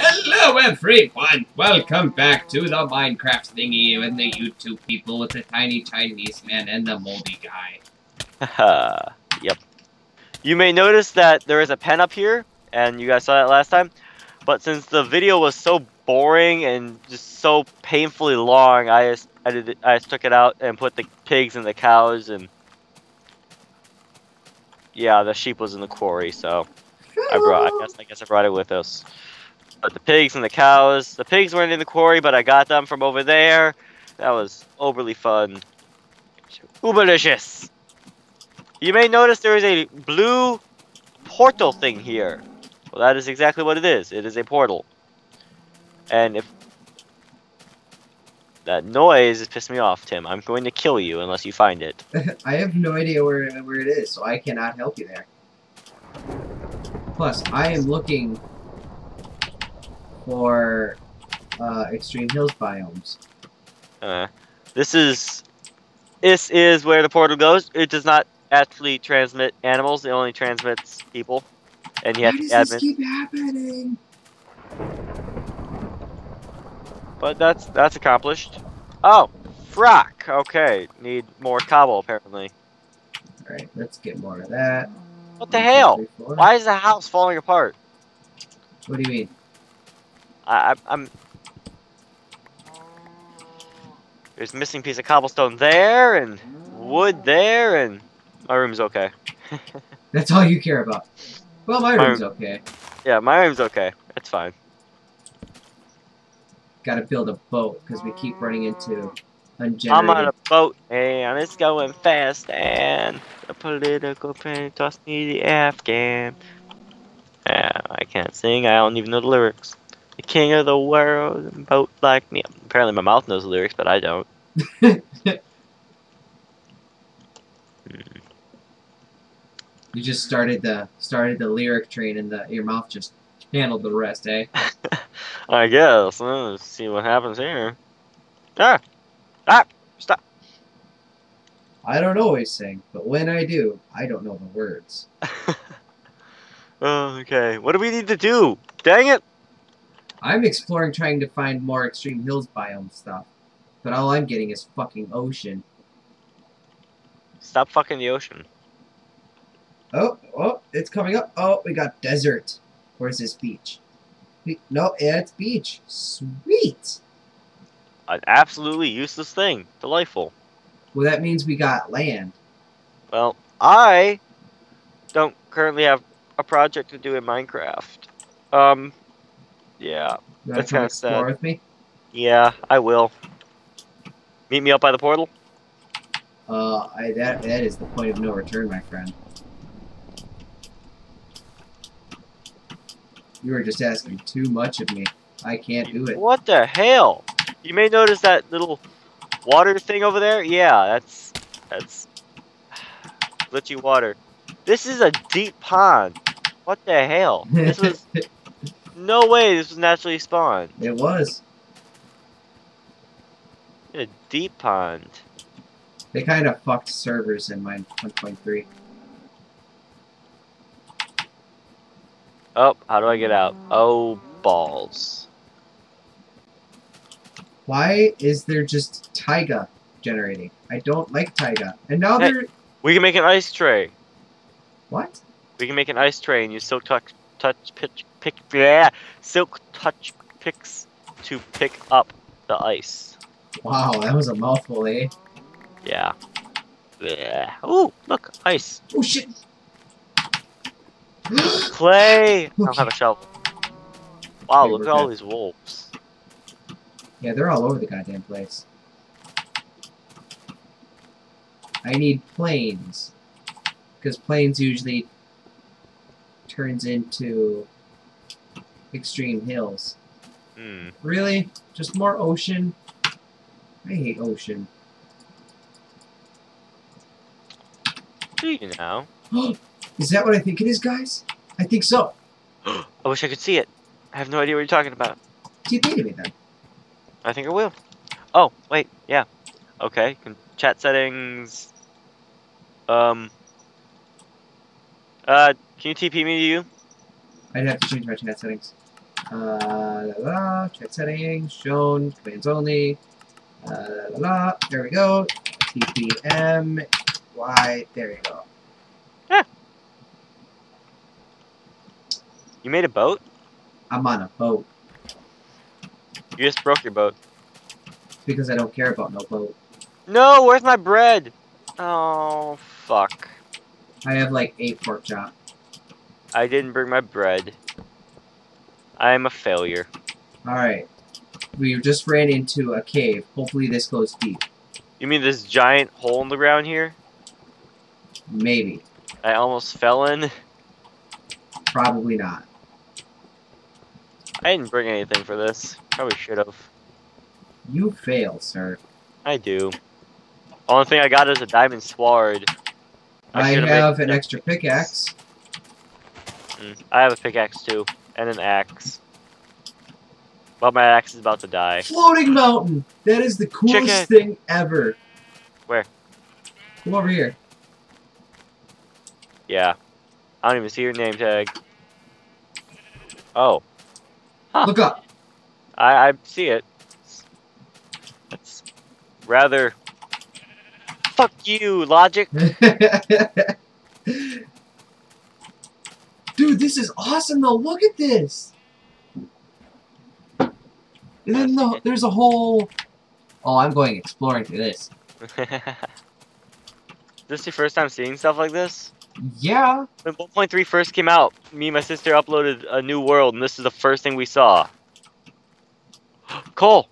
Hello everyone! Welcome back to the Minecraft thingy with the YouTube people with the tiny Chinese man and the moldy guy. Haha, yep. You may notice that there is a pen up here, and you guys saw that last time. But since the video was so boring and just so painfully long, I just, I, did, I just took it out and put the pigs and the cows and... Yeah, the sheep was in the quarry, so I brought. I guess I guess I brought it with us. But the pigs and the cows, the pigs weren't in the quarry, but I got them from over there. That was overly fun. Uberlicious. You may notice there is a blue portal thing here. Well, that is exactly what it is. It is a portal. And if that noise is pissing me off, Tim, I'm going to kill you unless you find it. I have no idea where where it is, so I cannot help you there. Plus, I am looking for uh, extreme hills biomes. Uh, this is this is where the portal goes. It does not actually transmit animals. It only transmits people, and you Why have does to this keep happening? But that's that's accomplished. Oh, frack. Okay, need more cobble apparently. Alright, let's get more of that. What the hell? Why is the house falling apart? What do you mean? I, I'm. There's a missing piece of cobblestone there, and wood there, and my room's okay. That's all you care about. Well, my My- room's okay. Yeah, my room's okay. That's fine. Gotta build a boat, because we keep running into ungenerated... I'm on a boat and it's going fast and the political pain tossed me the Afghan. Yeah, I can't sing, I don't even know the lyrics. The king of the world, and boat like me. Apparently my mouth knows the lyrics, but I don't. You just started the started the lyric train and the your mouth just handled the rest, eh? I guess. Let's see what happens here. Ah! Ah! Stop! I don't always sing, but when I do, I don't know the words. Okay, what do we need to do? Dang it! I'm exploring trying to find more extreme hills biome stuff, but all I'm getting is fucking ocean. Stop fucking the ocean. Oh, oh, it's coming up. Oh, we got desert. Where's this beach? No, yeah, it's beach. Sweet. An absolutely useless thing. Delightful. Well, that means we got land. Well, I don't currently have a project to do in Minecraft. Um, yeah, You That's kinda sad. with me? yeah, I will. Meet me up by the portal. Uh, I, that that is the point of no return, my friend. You are just asking too much of me. I can't do it. What the hell? You may notice that little water thing over there. Yeah, that's that's glitchy water. This is a deep pond. What the hell? This was no way. This was naturally spawned. it was. A deep pond. They kind of fucked servers in mine 1.3. Oh, how do I get out? Oh, balls. Why is there just taiga generating? I don't like taiga. And now Hey. they're We can make an ice tray. what? We can make an ice tray and you still touch, touch pitch, pick, yeah, silk touch picks to pick up the ice. Wow, that was a mouthful, eh? Yeah. Yeah. Ooh, look, ice. Oh shit! Clay. I don't have a shovel. Wow, Okay, look at all these wolves. yeah, they're all over the goddamn place. I need planes. Because planes usually turns into extreme hills. Hmm. Really? Just more ocean? I hate ocean. You know? Is that what I think it is, guys? I think so. I wish I could see it. I have no idea what you're talking about. Do you think of it then? I think I will. Oh, wait, yeah. Okay, chat settings. Um. Uh, can you TP me to you? I'd have to change my chat settings. Uh, la, la, check settings, shown, commands only. Uh, la, la, la, there we go. TPM, Y, there you go. You made a boat? I'm on a boat You just broke your boat. because I don't care about no boat. No, where's my bread? Oh, fuck. I have like eight pork chop. I didn't bring my bread. I am a failure. Alright. We just ran into a cave. Hopefully this goes deep. You mean this giant hole in the ground here? Maybe. I almost fell in. Probably not. I didn't bring anything for this. Probably should have. You fail, sir. I do. Only thing I got is a diamond sword. I, should've an extra pickaxe. Mm, I have a pickaxe too, and an axe. Well, my axe is about to die. Floating mountain! That is the coolest thing ever. Where? Come over here. Yeah. I don't even see your name tag. Oh, Huh. Look up. I, I see it. That's rather. Fuck you, logic. Dude, this is awesome though. Look at this. And then the, there's a whole. Oh, I'm going exploring through this. this your first time seeing stuff like this? Yeah. When 1.3 first came out, me and my sister uploaded a new world, and this is the first thing we saw. coal.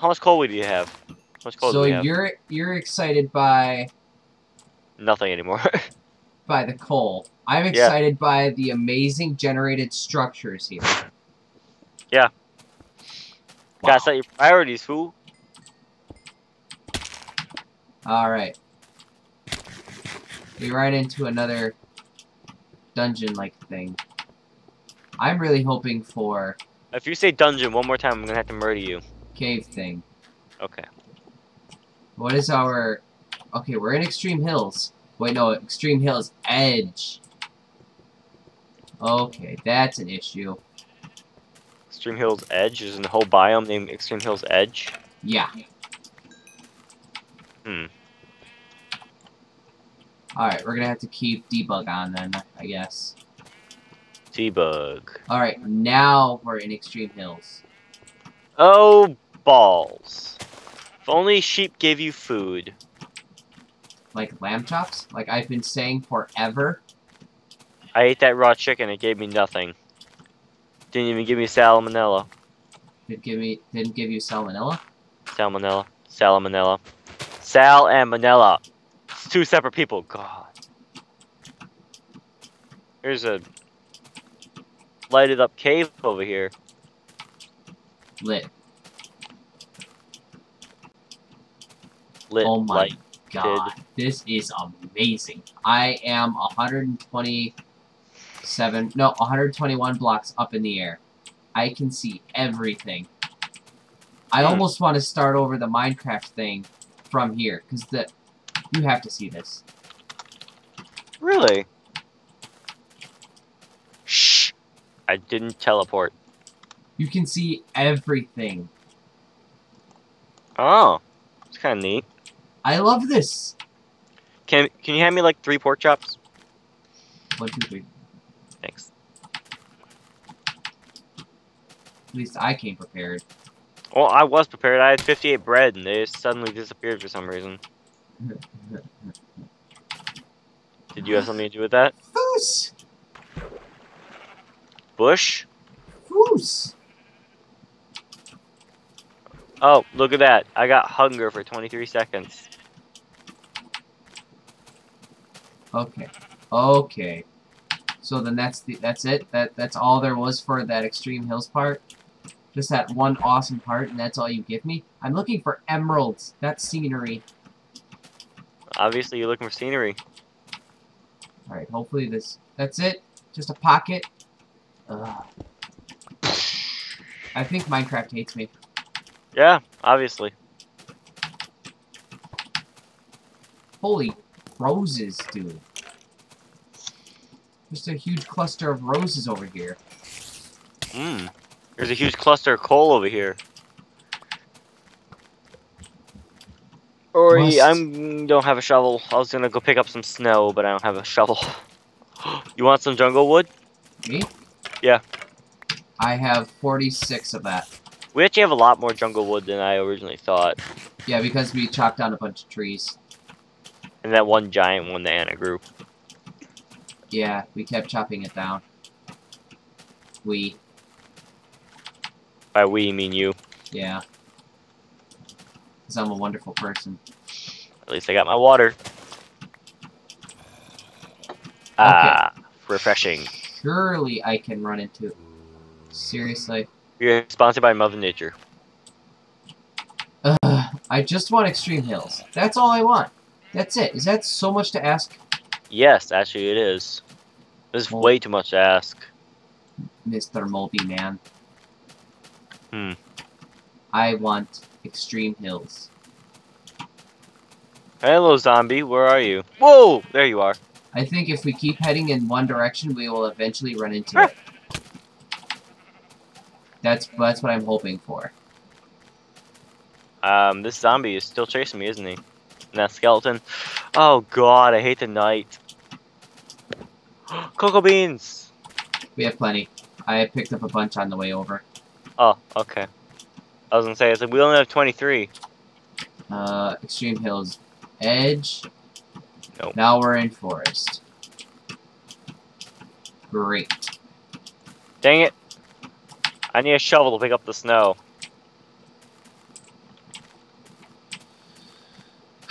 How much coal do you have? How much coal so do we have? you're you're excited by Nothing anymore. by the coal. I'm Yeah. excited by the amazing generated structures here. Yeah. Wow. Gotta set your priorities, fool. All right. We ran into another dungeon-like thing. I'm really hoping for If you say dungeon one more time, I'm gonna have to murder you. cave thing. Okay. What is our... Okay, we're in Extreme Hills. Wait, no, Extreme Hills Edge. Okay, that's an issue. Extreme Hills Edge. There's a whole biome named Extreme Hills Edge. Yeah. Hmm. Alright, we're gonna have to keep debug on then, I guess. T-Bug. Alright, now we're in Extreme Hills. Oh, balls. If only sheep gave you food. Like lamb chops? Like I've been saying forever. I ate that raw chicken, it gave me nothing. Didn't even give me salmonella. Did give me didn't give you salmonella? Salmonella. Salmonella. Sal and Manella. It's two separate people. God. Here's a lighted up cave over here. Lit. Lit Oh my light. God, this is amazing. I am 127, no, 121 blocks up in the air. I can see everything. I Hmm. almost want to start over the Minecraft thing from here, because the you have to see this. Really? Shh. I didn't teleport. You can see everything. Oh. It's kind of neat. I love this. Can can you hand me like three pork chops? One, two, three. Thanks. At least I came prepared. Well, I was prepared. I had 58 bread, and they suddenly disappeared for some reason. Did you have something to do with that? Foos! Bush? Foos! Oh, look at that. I got hunger for 23 seconds. Okay. Okay. So then that's the that's it. That that's all there was for that Extreme Hills part. Just that one awesome part, and that's all you give me. I'm looking for emeralds. That's scenery. Obviously, you're looking for scenery. All right. Hopefully this. That's it. Just a pocket. Ugh. I think Minecraft hates me. Yeah, obviously. Holy roses, dude. Just a huge cluster of roses over here. Mmm. There's a huge cluster of coal over here. Ori, Must- I'm don't have a shovel. I was gonna go pick up some snow, but I don't have a shovel. you want some jungle wood? Me? Yeah. I have 46 of that. We actually have a lot more jungle wood than I originally thought. Yeah, because we chopped down a bunch of trees. And that one giant one that Anna grew. Yeah, we kept chopping it down. We, By we, mean you. yeah. Because I'm a wonderful person. At least I got my water. Ah, refreshing. Surely I can run into... Seriously? You're sponsored by Mother Nature. Ugh, I just want Extreme Hills. That's all I want. That's it. Is that so much to ask, Yes, actually it is. This is Well- way too much to ask. Mr. Moldy Man? Hmm. I want Extreme Hills. Hello, zombie. Where are you? Whoa! There you are. I think if we keep heading in one direction, we will eventually run into it. That's that's what I'm hoping for. Um, this zombie is still chasing me, isn't he? And that skeleton. Oh god, I hate the night. Cocoa beans! We have plenty. I picked up a bunch on the way over. Oh, okay. I was gonna say, I said, we only have 23. Uh, Extreme Hills Edge. Nope. Now we're in Forest. Great. Dang it! I need a shovel to pick up the snow.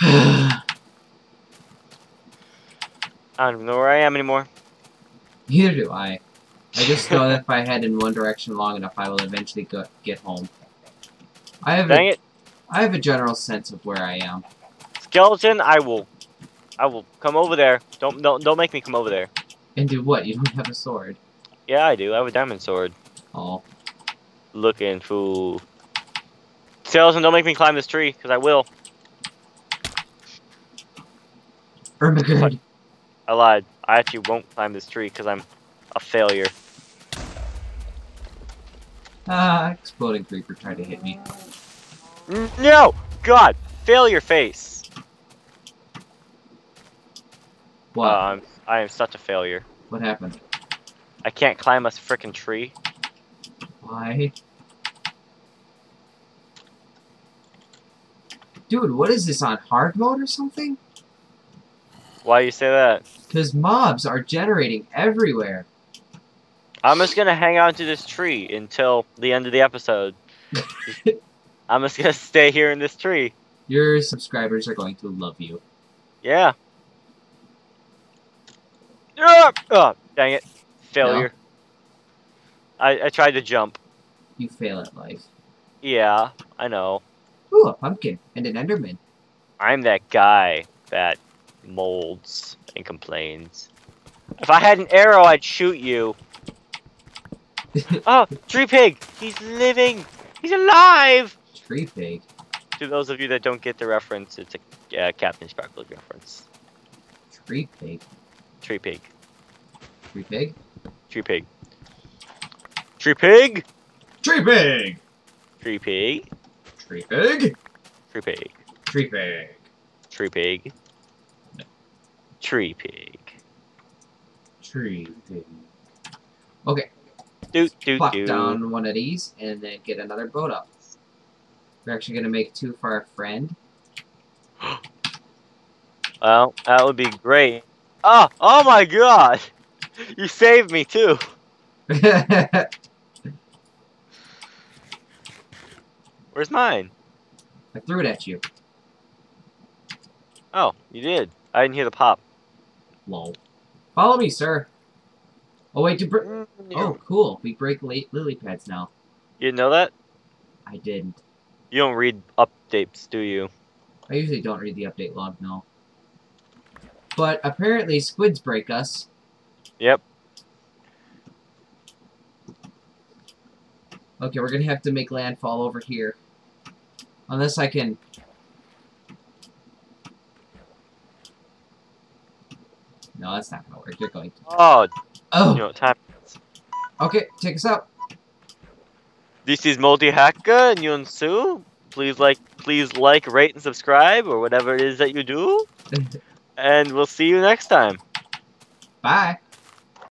I don't even know where I am anymore. Neither do I. I just know that if I head in one direction long enough, I will eventually go get home. I have Dang a, it! I have a general sense of where I am. Skeleton, I will, I will come over there. Don't, don't, don't make me come over there. And do what? You don't have a sword. Yeah, I do. I have a diamond sword. Oh. Looking fool. Salesman, don't make me climb this tree, because I will. Ermagerd. I lied. I actually won't climb this tree because I'm a failure. Ah, exploding creeper tried to hit me. No! God! Failure face! What? Uh, I'm, I am such a failure. what happened? I can't climb a frickin' tree. Why? Dude, what is this on hard mode or something? Why you say that? Because mobs are generating everywhere. I'm just gonna hang on to this tree until the end of the episode. I'm just gonna stay here in this tree. Your subscribers are going to love you. Yeah. Ah! Oh, dang it. Failure. I, I tried to jump. You fail at life. Yeah, I know. Ooh, a pumpkin and an enderman. I'm that guy that molds and complains. If I had an arrow, I'd shoot you. oh, tree pig! He's living! He's alive! Tree pig. To those of you that don't get the reference, it's a uh, Captain Sparkle reference. Tree pig. Tree pig. Tree pig? Tree pig. Tree pig! Tree pig! Tree pig. Tree pig? Tree pig. Tree pig. Tree pig. No. Tree pig. Tree pig. Okay, Do do plop doot. down one of these and then get another boat up. We're actually gonna make two for our friend. Well, that would be great. Oh, oh my god! You saved me too. I Where's mine? I threw it at you. Oh, you did. I didn't hear the pop. Lol. Follow me, sir. Oh wait, to br- mm, Oh, cool. We break late lily pads now. You didn't know that? I didn't. You don't read updates, do you? I usually don't read the update log, no. But apparently squids break us. Yep. Okay, we're gonna have to make landfall over here. Unless I can... No, that's not gonna work. You're going to... Oh, Oh! you know what time? Okay, take us out. This is Multi Hacker and Yun Su. Please like, please like, rate, and subscribe, or whatever it is that you do. and we'll see you next time. Bye.